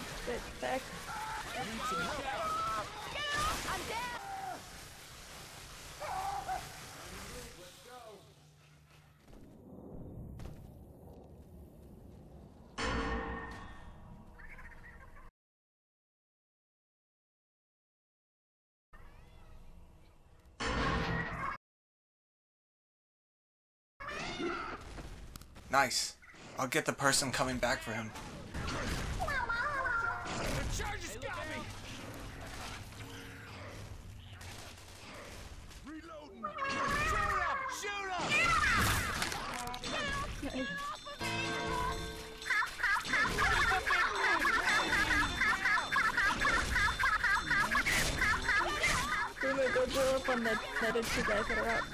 spit back. Nice. I'll get the person coming back for him. Up on the other two guys that are up.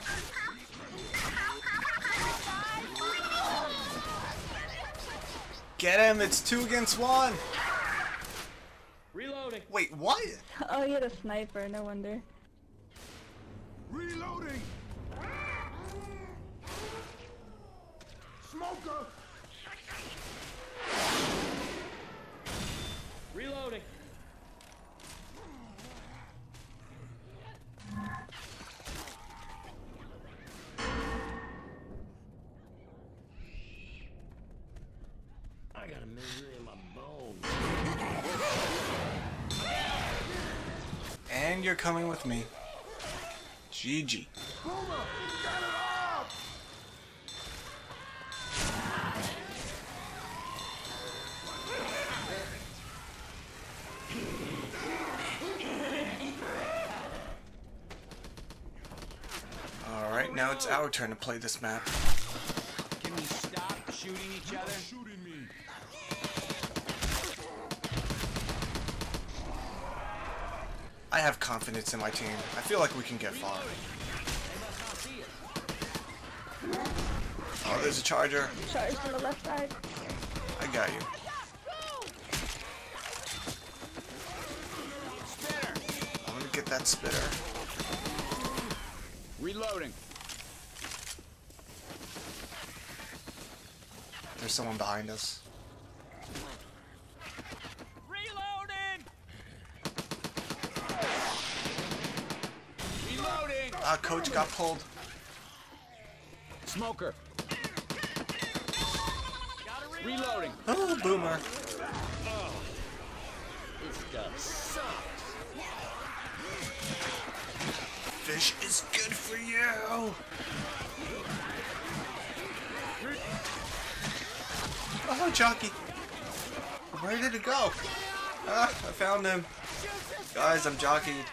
Get him! It's two against one! Reloading! Wait, what? Oh, he had a sniper, no wonder. And you're coming with me. GG. Alright, now it's our turn to play this map. Can we stop shooting each other? Shooting me. I have confidence in my team. I feel like we can get far. Oh, there's a charger. Charge on the left side. I got you. I'm gonna get that spitter. Reloading. There's someone behind us. Reloading! Reloading! Ah, coach got pulled. Smoker. Reloading. Oh, boomer. This stuff sucks. Fish is good for you. Oh, jockey. Where did it go? Ah, I found him. Guys, I'm jockeyed.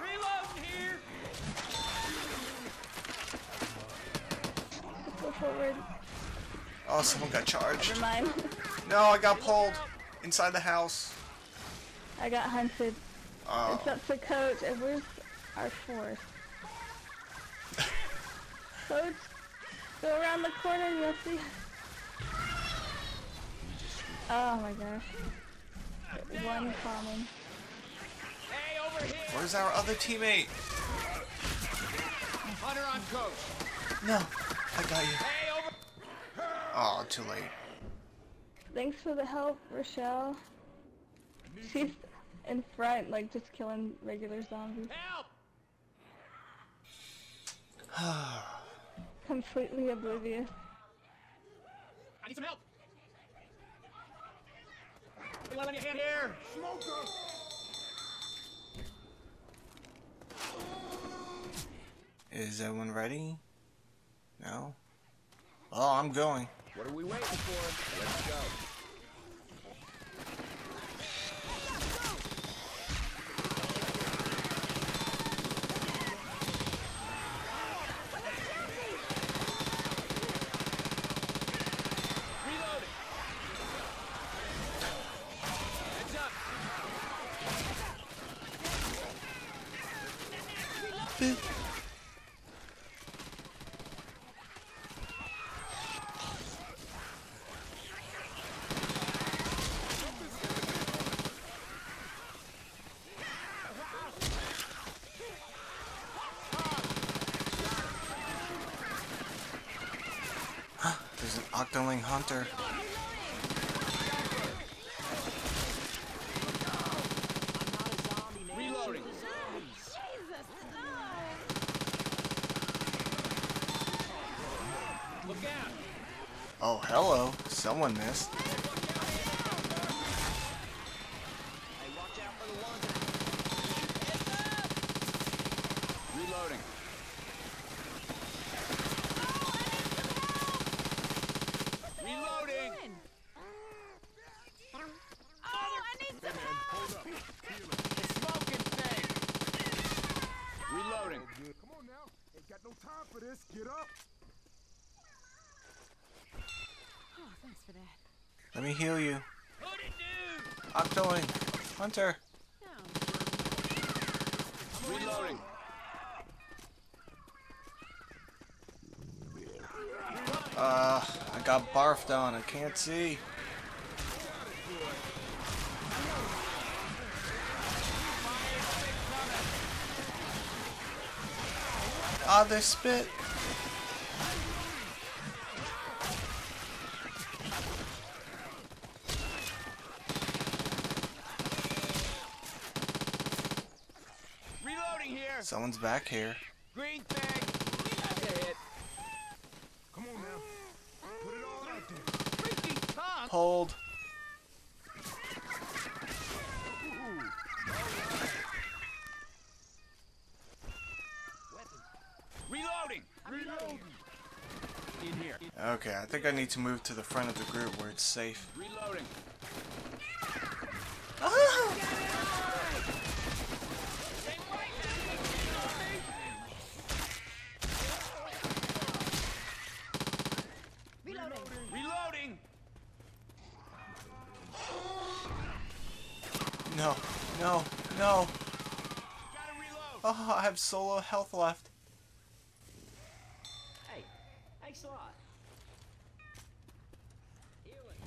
Reloading here. Go forward. Oh, someone got charged. Never mind. No, I got pulled inside the house. I got hunted. Oh, It's up to coach. And where's our fourth? coach, go around the corner. You'll see. Oh my gosh. One common. Hey, over here. where's our other teammate? Hunter on coach. No, I got you. Oh, too late. Thanks for the help, Rochelle. She's in front, like just killing regular zombies. Help! Completely oblivious. I need some help. Hey, lend me a hand here. Smoker. Is everyone ready? No? Oh, I'm going. What are we waiting for? Let's go. Reloading. Heads up. Octoling Hunter. Reloading. Look out. Oh, hello. Someone missed. Hey, watch out for the ones. Reloading. Reloading. Oh, I need some help! The smoking thing. Reloading. Come on now. Ain't got no time for this. Get up. Oh, thanks for that. Let me heal you. Do? Octoling Hunter. Reloading. Uh, I got barfed on. I can't see. Ah, they spit. Reloading here. Someone's back here. Green thing. That's a hit. Come on now. Put it all out there. Freaking punk. Hold. Reloading. Reloading. In here. Okay, I think I need to move to the front of the group where it's safe. Reloading. Reloading. No, no, no. Oh, I have solo health left. Hey, thanks a lot. Healing.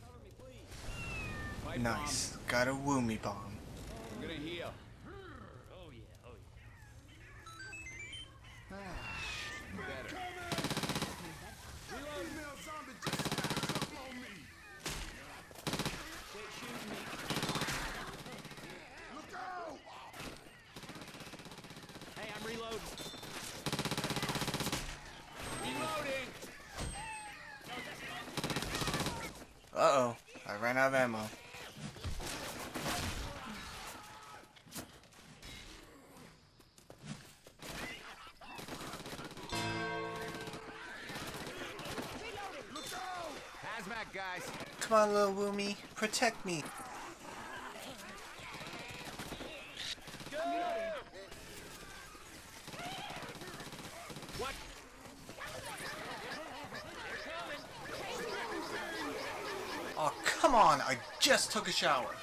Cover me, please. Nice. Got a woomy bomb. bomb. I'm gonna heal. Oh yeah, oh yeah. Better. Female zombie just snapped something on me. Quit shooting me. Look out. Hey, I'm reloading. Reloading. Uh-oh. I ran out of ammo. Come on, little woomy. Protect me. What? Oh, come on. I just took a shower.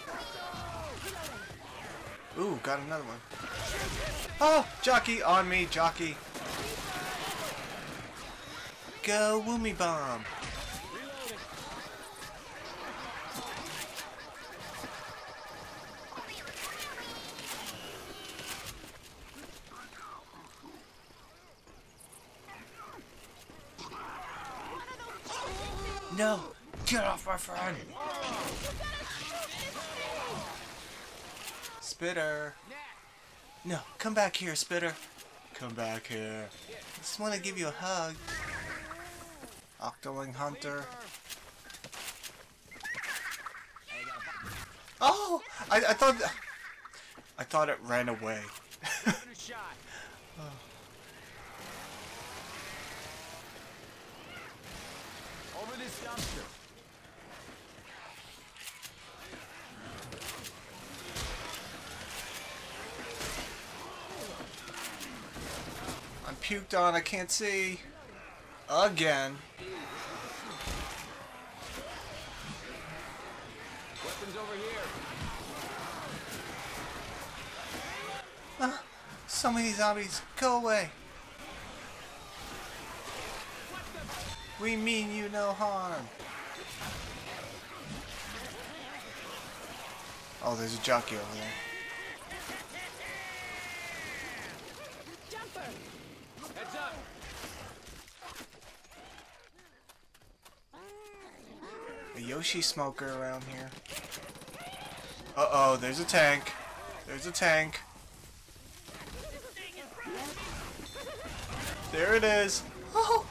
Ooh, got another one. Oh, jockey on me, jockey. Go, woomy bomb. No, get off my friend. Spitter. No, come back here, Spitter. Come back here. I just want to give you a hug. Octoling Hunter. Oh, I, I thought, I thought it ran away. Over this dumpster. Puked on. I can't see. Again. Weapons over here. Ah, so many zombies. Go away. We mean you no harm. Oh, there's a jockey over there. Jumper! Heads up. a Yoshi smoker around here. Uh-oh, there's a tank. There's a tank. There it is. Oh.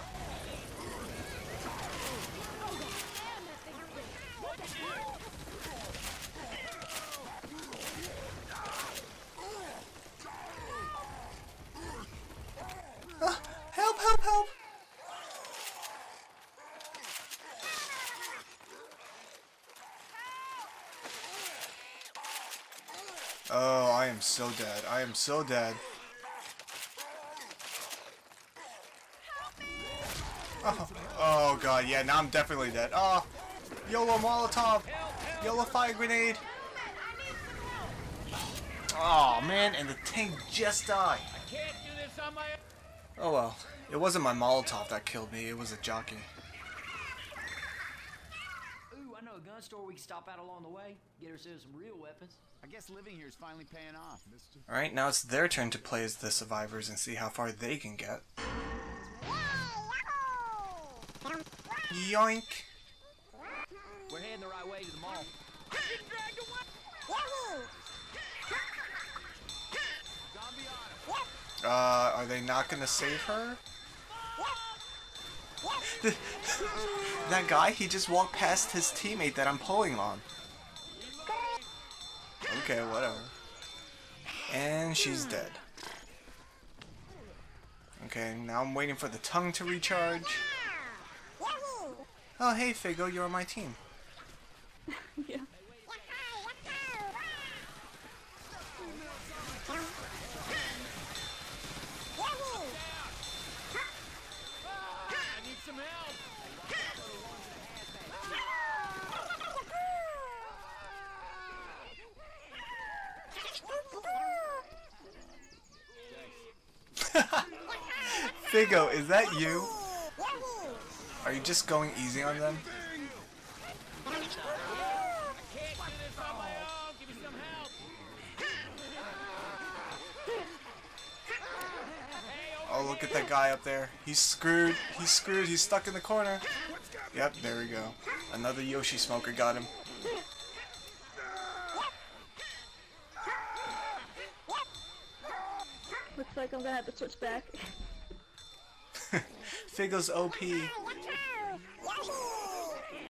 Ah, help, help, help! Oh, I am so dead. I am so dead. Oh, oh god, yeah, now I'm definitely dead. Oh, YOLO Molotov! YOLO Fire Grenade! Oh man, and the tank just died. Oh well, it wasn't my Molotov that killed me, it was a jockey. Ooh, I know a gun store we can stop out along the way. Get ourselves some real weapons. I guess living here is finally paying off. Alright, now it's their turn to play as the survivors and see how far they can get. Yoink! We're heading the right way to the mall. Uh, are they not gonna save her? that guy, he just walked past his teammate that I'm pulling on. Okay, whatever. And she's dead. Okay, now I'm waiting for the tongue to recharge. Oh, hey, Figo, you're on my team. yeah. I need some help. Figo, is that you? Are you just going easy on them? Oh, look at that guy up there. He's screwed. He's screwed. He's stuck in the corner. Yep, there we go. Another Yoshi smoker got him. Looks like I'm gonna have to switch back. Figo's OP.